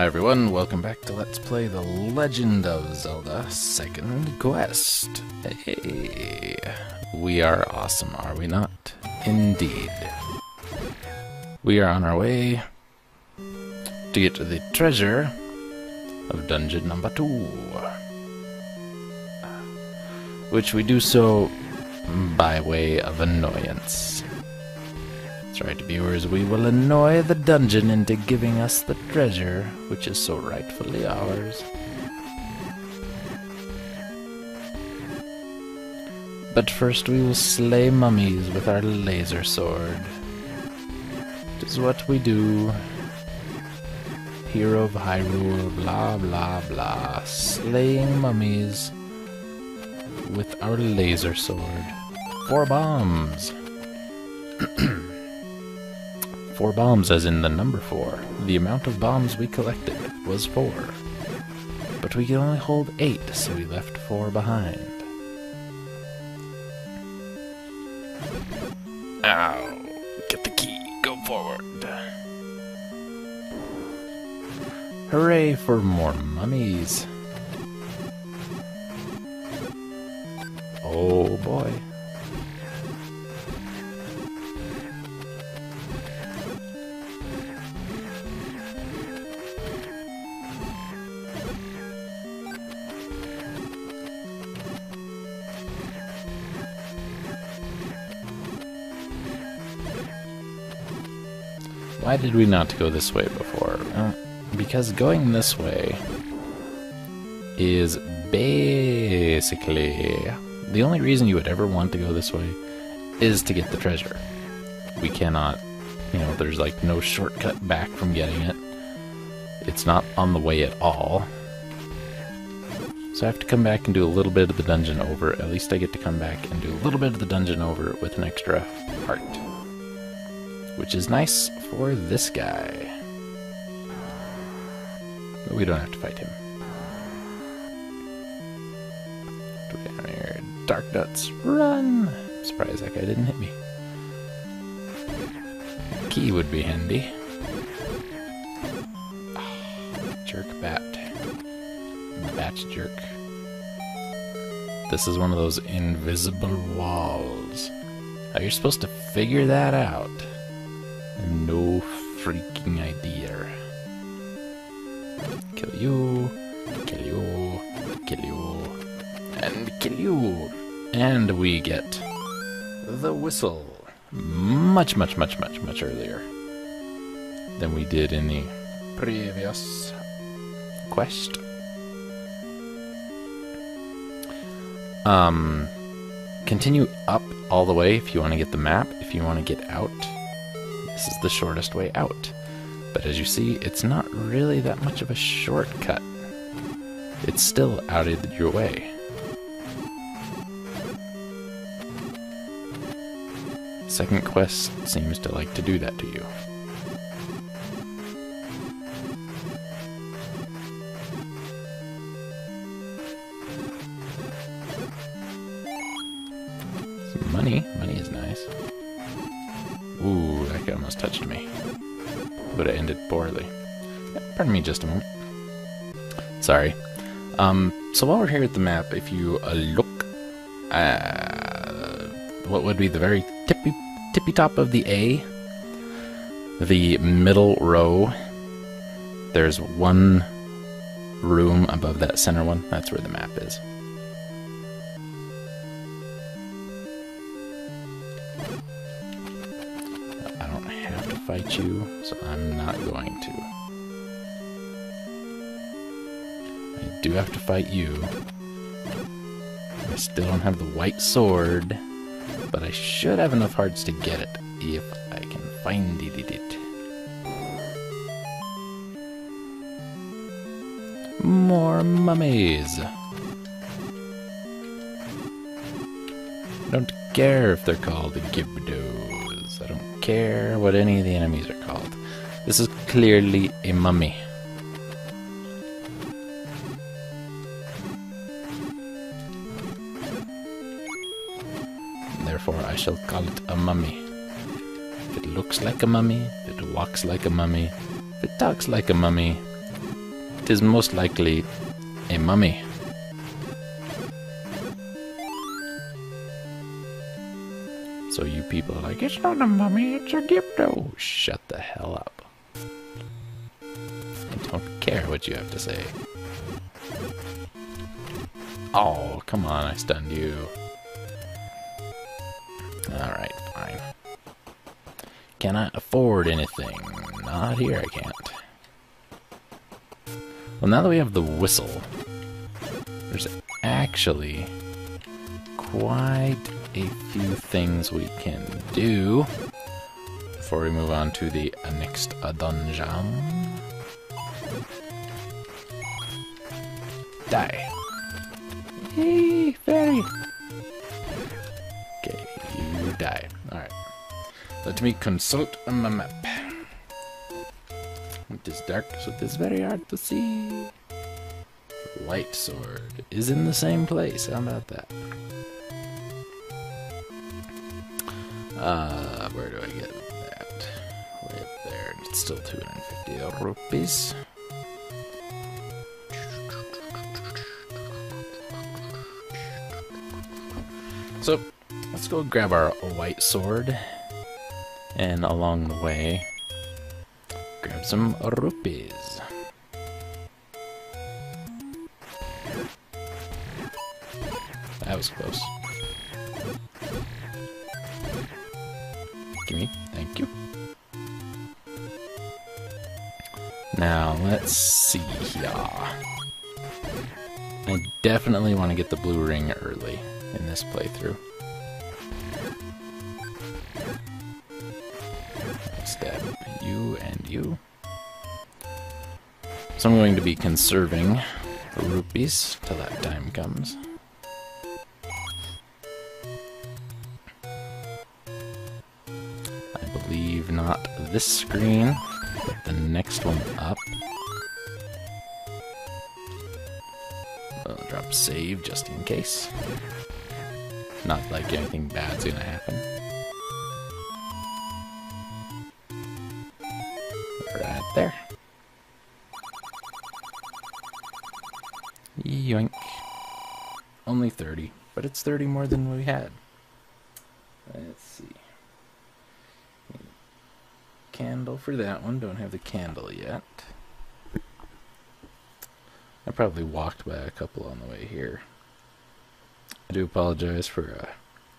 Hi everyone, welcome back to Let's Play The Legend of Zelda Second Quest. Hey, we are awesome, are we not? Indeed. We are on our way to get to the treasure of dungeon number two. Which we do so by way of annoyance. Right, viewers, we will annoy the dungeon into giving us the treasure, which is so rightfully ours. But first we will slay mummies with our laser sword. It is what we do. Hero of Hyrule, blah blah blah. Slaying mummies with our laser sword. Four bombs. four bombs as in the number four. The amount of bombs we collected was four. But we could only hold eight, so we left four behind. Ow! Get the key, go forward. Hooray for more mummies. Oh boy. Why did we not go this way before? Uh, because going this way is basically the only reason you would ever want to go this way is to get the treasure. We cannot, you know, there's like no shortcut back from getting it. It's not on the way at all. So I have to come back and do a little bit of the dungeon over. At least I get to come back and do a little bit of the dungeon over with an extra heart. Which is nice for this guy. But we don't have to fight him. Darknuts, run! I'm surprised that guy didn't hit me. Key would be handy. Oh, jerk bat. Bat jerk. This is one of those invisible walls. How you're supposed to figure that out? No freaking idea. Kill you, kill you, kill you, and kill you. And we get the whistle. Much, much, much, much, much earlier than we did in the previous quest. Um, continue up all the way if you want to get the map. If you want to get out, this is the shortest way out. But as you see, it's not really that much of a shortcut. It's still out of your way. Second quest seems to like to do that to you. Um, so while we're here at the map, if you uh, look, uh, what would be the very tippy tippy top of the A, the middle row, there's one room above that center one. That's where the map is. I don't have to fight you, so I'm not going to. Do have to fight you. I still don't have the white sword, but I should have enough hearts to get it if I can find it. it. More mummies. I don't care if they're called Gibdos. I don't care what any of the enemies are called. This is clearly a mummy. Therefore, I shall call it a mummy. If it looks like a mummy, if it walks like a mummy, if it talks like a mummy, it is most likely a mummy. So you people are like, it's not a mummy, it's a Gibdo. Shut the hell up. I don't care what you have to say. Oh, come on, I stunned you. Cannot afford anything. Not here, I can't. Well, now that we have the whistle, there's actually quite a few things we can do before we move on to the next dungeon. Die. Hey, fairy. Let me consult on the map. It is dark, so it is very hard to see. White sword is in the same place. How about that? Uh, where do I get that? Way up there. It's still 250 rupees. So, let's go grab our white sword. And along the way, grab some rupees. That was close. Gimme, thank you. Now, let's see here. I definitely want to get the blue ring early in this playthrough. You. So I'm going to be conserving rupees till that time comes. I believe not this screen, but the next one up. I'll drop save just in case. Not like anything bad's gonna happen. There. Yoink. Only 30, but it's 30 more than we had. Let's see. Candle for that one. Don't have the candle yet. I probably walked by a couple on the way here. I do apologize for uh,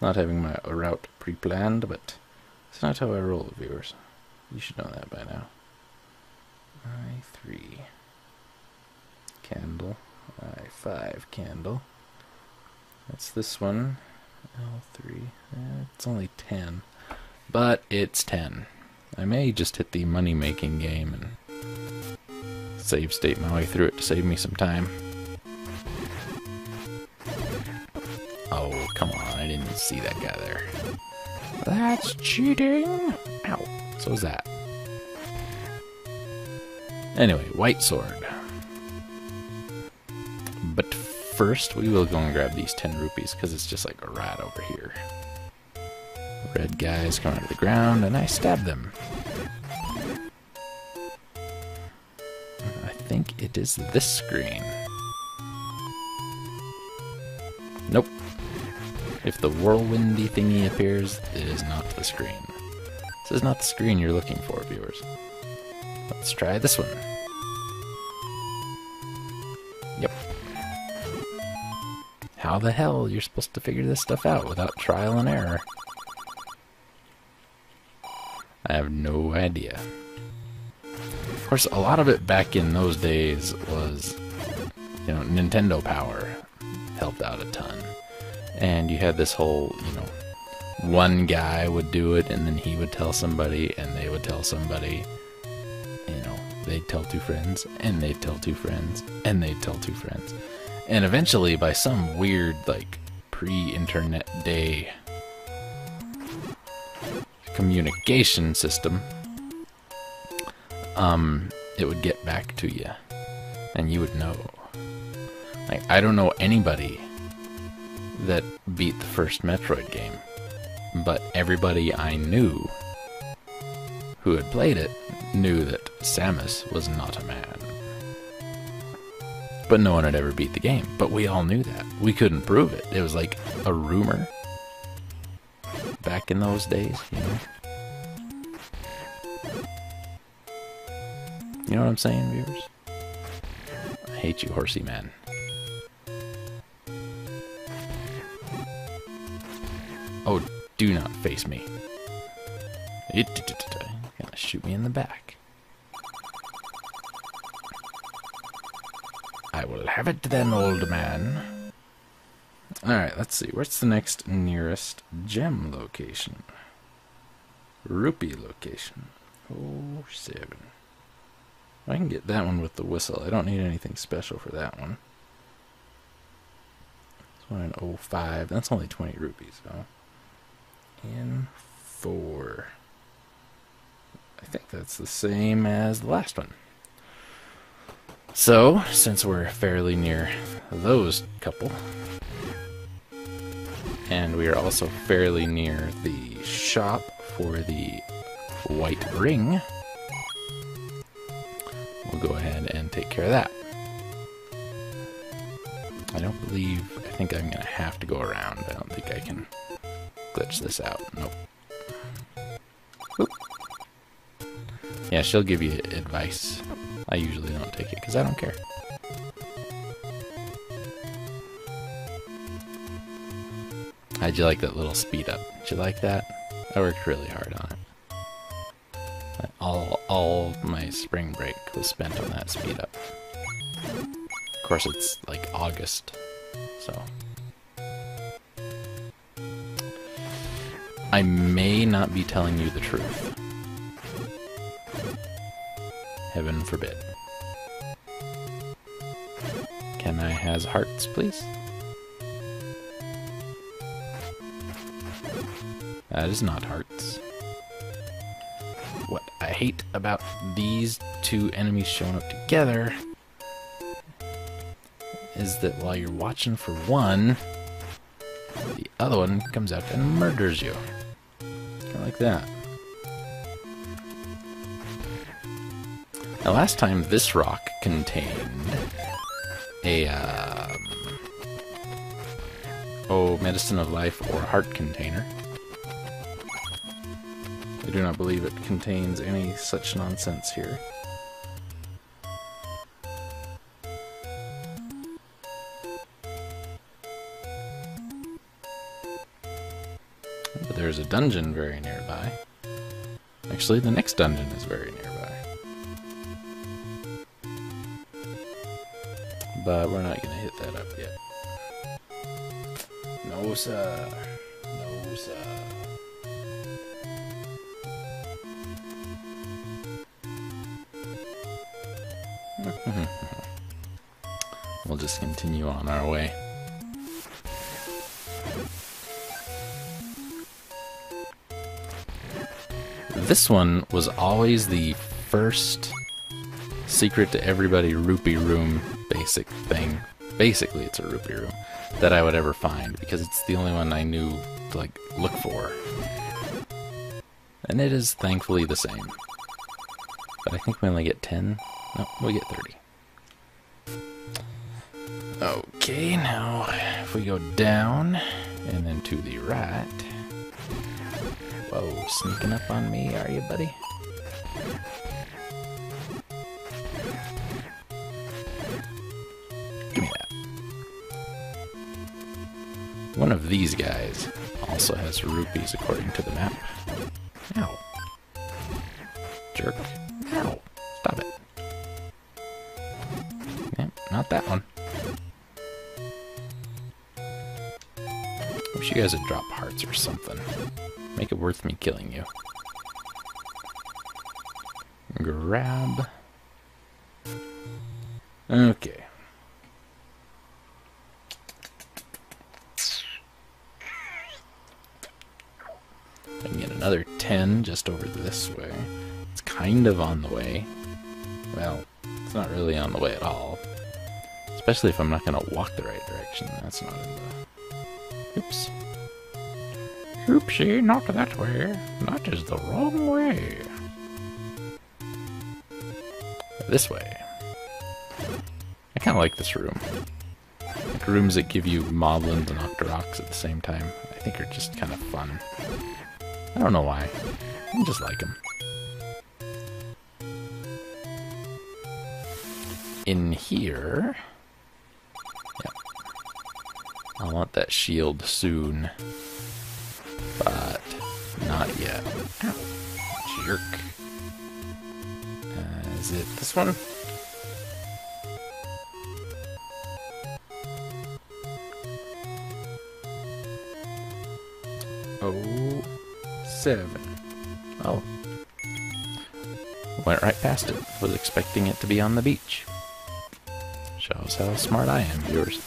not having my route pre-planned, but it's not how I roll, viewers. You should know that by now. I3 candle, I5 candle. That's this one. L3. Eh, it's only 10, but it's 10. I may just hit the money-making game and save state my way through it to save me some time. Oh, come on, I didn't see that guy there. That's cheating! Ow, so was that. Anyway, white sword. But first, we will go and grab these 10 rupees, because it's just like a rat over here. Red guys come out of the ground, and I stab them. I think it is this screen. Nope. If the whirlwindy thingy appears, it is not the screen. This is not the screen you're looking for, viewers. Let's try this one. Yep. How the hell you're supposed to figure this stuff out without trial and error? I have no idea. Of course, a lot of it back in those days was, you know, Nintendo Power helped out a ton and you had this whole, you know, one guy would do it and then he would tell somebody and they would tell somebody. They'd tell two friends and they'd tell two friends and they'd tell two friends. And eventually, by some weird, like, pre internet day communication system, um, it would get back to you and you would know. Like, I don't know anybody that beat the first Metroid game, but everybody I knew who had played it knew that Samus was not a man. But no one had ever beat the game. But we all knew that. We couldn't prove it. It was like a rumor back in those days, you know? You know what I'm saying, viewers? I hate you, horsey man. Oh, do not face me. You're gonna shoot me in the back. I will have it then, old man. Alright, let's see. What's the next nearest gem location? Rupee location. Oh, seven. I can get that one with the whistle. I don't need anything special for that one. This one in 05. That's only 20 rupees, though. In 4. I think that's the same as the last one. So, since we're fairly near those couple, and we are also fairly near the shop for the white ring, we'll go ahead and take care of that. I don't believe, I think I'm going to have to go around. I don't think I can glitch this out. Nope. Oop. Yeah, she'll give you advice I usually don't take it because I don't care. How'd you like that little speed up? Did you like that? I worked really hard on it. All, all my spring break was spent on that speed up. Of course, it's like August, so. I may not be telling you the truth. Heaven forbid. Can I has hearts, please? That is not hearts. What I hate about these two enemies showing up together is that while you're watching for one, the other one comes out and murders you. Kind of like that. Last time this rock contained a, um, oh, medicine of life or heart container. I do not believe it contains any such nonsense here. But there's a dungeon very nearby. Actually, the next dungeon is very nearby. But we're not gonna hit that up yet. No sir. No sir. we'll just continue on our way. This one was always the first secret to everybody rupee room basic thing. Basically, it's a room that I would ever find because it's the only one I knew to like look for. And it is thankfully the same. But I think we only get 10. No, we get 30. Okay, now if we go down and then to the right. Whoa, sneaking up on me, are you, buddy? One of these guys also has rupees according to the map. Ow. Jerk. Ow. Stop it. Not that one. Wish you guys would drop hearts or something. Make it worth me killing you. Grab. Okay. another 10 just over this way. It's kind of on the way. Well, it's not really on the way at all. Especially if I'm not going to walk the right direction. That's not in the... Oops. Oopsie, not that way. That is the wrong way. This way. I kind of like this room. Like rooms that give you Moblins and Octoroks at the same time, I think are just kind of fun. I don't know why. I just like them. In here... I want that shield soon. But not yet. Ow. Jerk. Uh, is it this one? Oh, seven. Went right past it. Was expecting it to be on the beach. Shows how smart I am, viewers.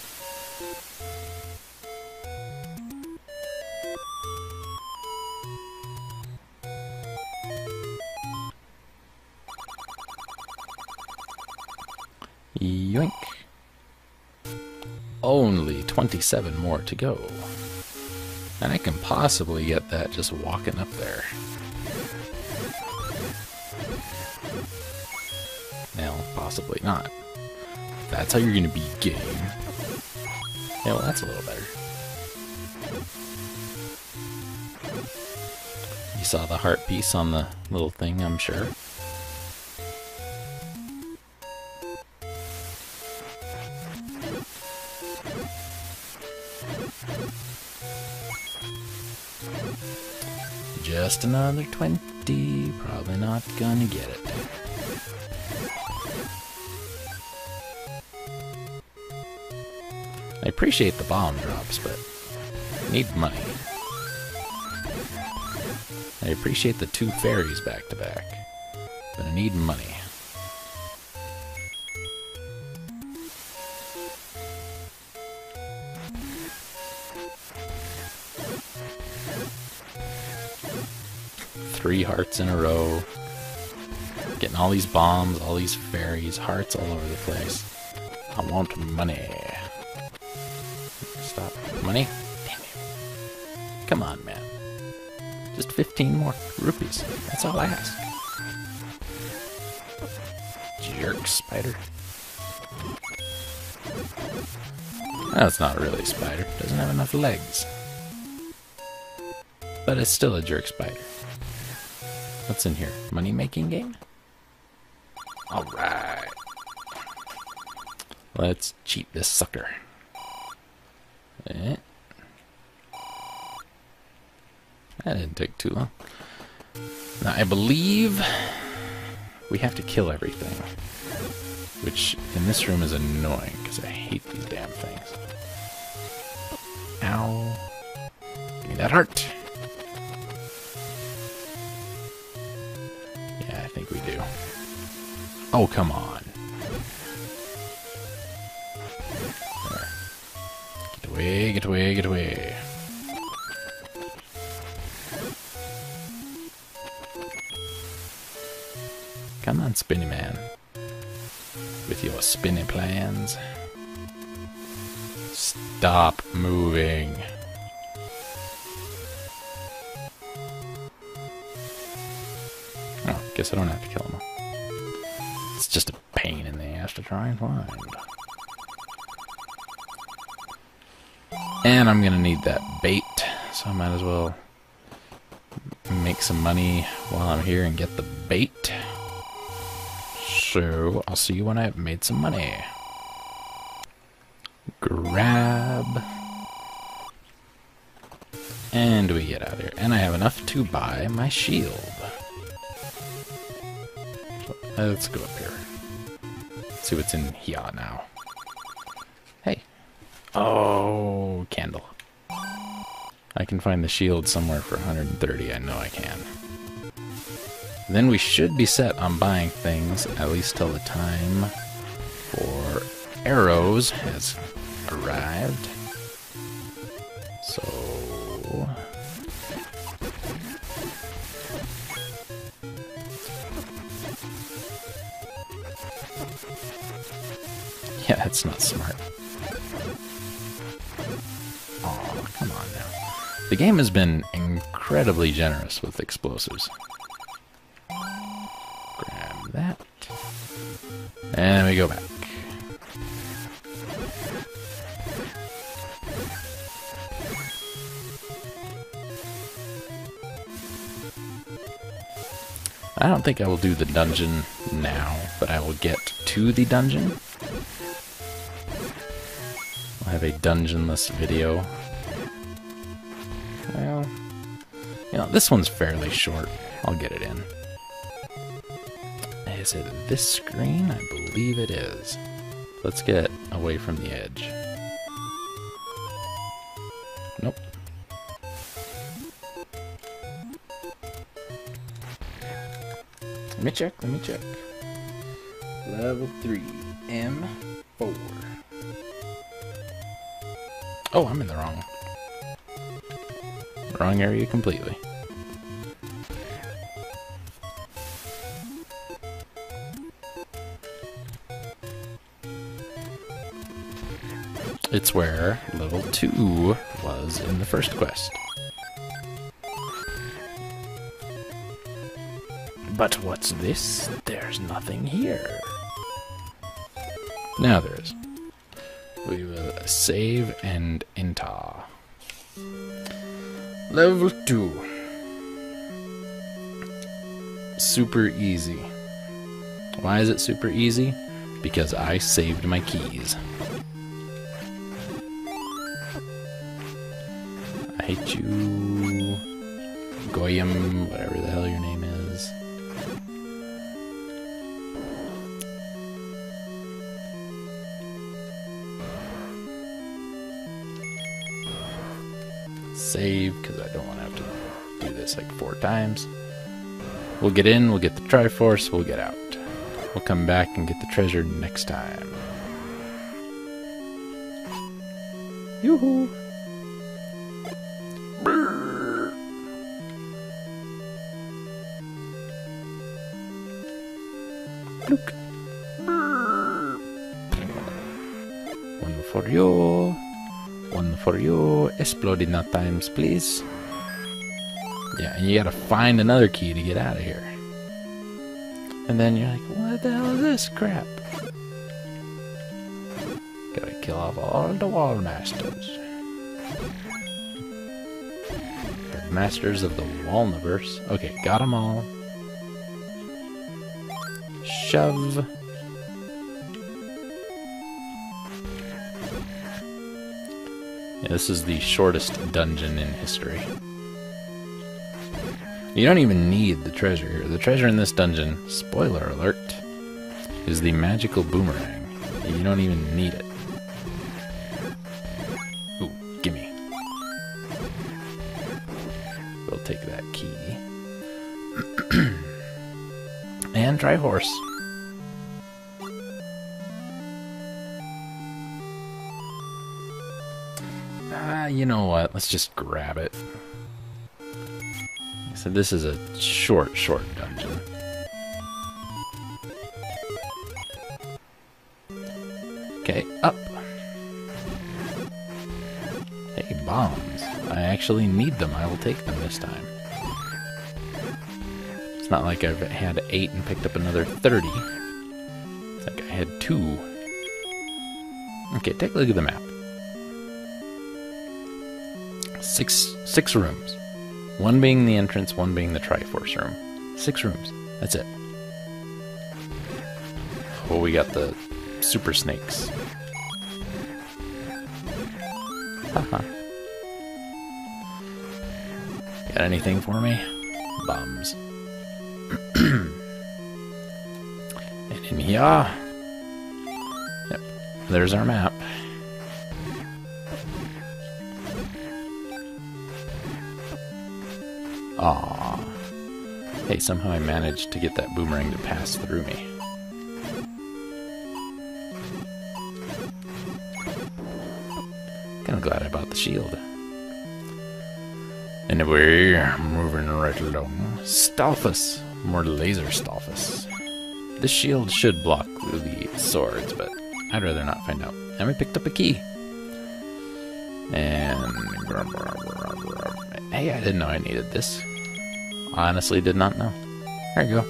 Yoink. Only 27 more to go. And I can possibly get that just walking up there. Possibly not. That's how you're to be game. Yeah, well, that's a little better. You saw the heart piece on the little thing, I'm sure. Just another 20. Probably not gonna get it. Appreciate the bomb drops, but need money. I appreciate the two fairies back to back, but I need money. three hearts in a row. Getting all these bombs, all these fairies, hearts all over the place. I want money. Money? Damn you. Come on, man. Just 15 more rupees. That's all I ask. Jerk spider. That's not really a spider. Doesn't have enough legs. But it's still a jerk spider. What's in here? Money making game? Alright. Let's cheat this sucker. Eh. That didn't take too long. Now, I believe we have to kill everything. Which, in this room, is annoying, because I hate these damn things. Ow. Give me that heart. Yeah, I think we do. Oh, come on. Get away, get away. Come on, Spinny Man. With your spinny plans. Stop moving. Oh, guess I don't have to kill him. It's just a pain in the ass to try and find. And I'm gonna need that bait, so I might as well make some money while I'm here and get the bait. So, I'll see you when I've made some money. Grab. And we get out of here. And I have enough to buy my shield. Let's go up here. See what's in here now. Hey. Oh, candle. I can find the shield somewhere for 130. I know I can. Then we should be set on buying things, at least till the time for arrows has arrived. So... Yeah, that's not smart. The game has been incredibly generous with explosives. Grab that. And we go back. I don't think I will do the dungeon now, but I will get to the dungeon. I'll have a dungeonless video you know, this one's fairly short. I'll get it in. Is it this screen? I believe it is. Let's get away from the edge. Nope. Let me check, let me check. Level 3, M4. Oh, I'm in the wrong. Wrong area completely. It's where level 2 was in the first quest. But what's this? There's nothing here. Now there is. We will save and enter. Level 2. Super easy. Why is it super easy? Because I saved my keys. I hate you. Goriya, whatever the hell your name Save, because I don't want to have to do this like four times. We'll get in, we'll get the Triforce, we'll get out. We'll come back and get the treasure next time. Yoo-hoo! Look. One for you. For you. Exploding not times, please. Yeah, and you gotta find another key to get out of here. And then you're like, what the hell is this crap? Gotta kill off all the wall masters. The masters of the Walniverse. Okay, got them all. Shove. Yeah, this is the shortest dungeon in history. You don't even need the treasure here. The treasure in this dungeon, spoiler alert, is the magical boomerang. You don't even need it. Ooh, gimme. We'll take that key. and Triforce. Let's just grab it. So this is a short, short dungeon. Okay, up. Hey, bombs. I actually need them. I will take them this time. It's not like I've had eight and picked up another 30. It's like I had two. Okay, take a look at the map. Six, six rooms. One being the entrance, one being the Triforce room. Six rooms. That's it. Well, we got the super snakes. Haha. got anything for me? Bums. and in here. Yep. There's our map. Hey, somehow I managed to get that boomerang to pass through me. Kinda glad I bought the shield. Anyway, moving right along. Stalfos! More laser Stalfos. This shield should block the swords, but I'd rather not find out. And we picked up a key. And... Hey, I didn't know I needed this. Honestly, did not know. There you go.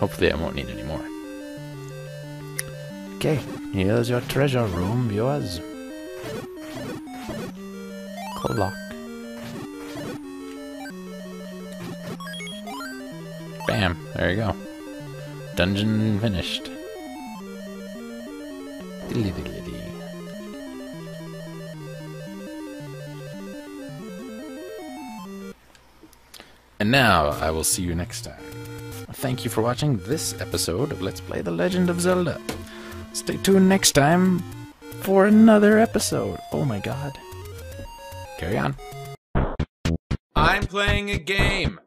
Hopefully I won't need any more. Okay, here's your treasure room, viewers. Clock. Bam, there you go. Dungeon finished. And now I will see you next time. Thank you for watching this episode of Let's Play The Legend of Zelda. Stay tuned next time for another episode. Oh my god. Carry on. I'm playing a game.